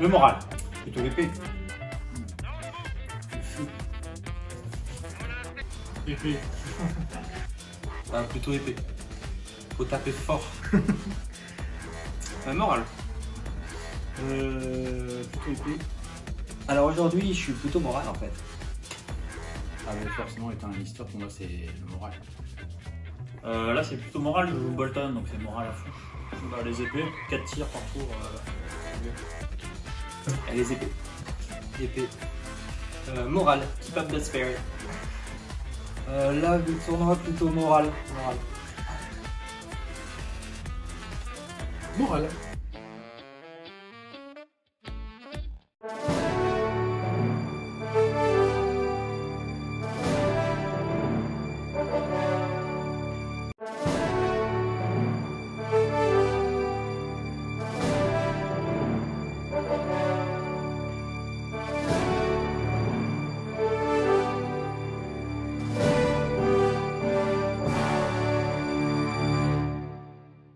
Le moral. Plutôt l'épée. Épée. Ah, plutôt épée. Faut taper fort. Un moral. Euh, plutôt épée. Alors aujourd'hui, je suis plutôt moral en fait. Ah mais forcément, étant une histoire, pour moi, c'est le moral. Euh, là, c'est plutôt moral, je joue Bolton, donc c'est moral à fond. Bah, les épées, 4 tirs par tour. euh, Et les épées. Épée. Euh, moral, keep up the spirit. Euh, là, vu le tournoi, plutôt moral. Moral. Moral.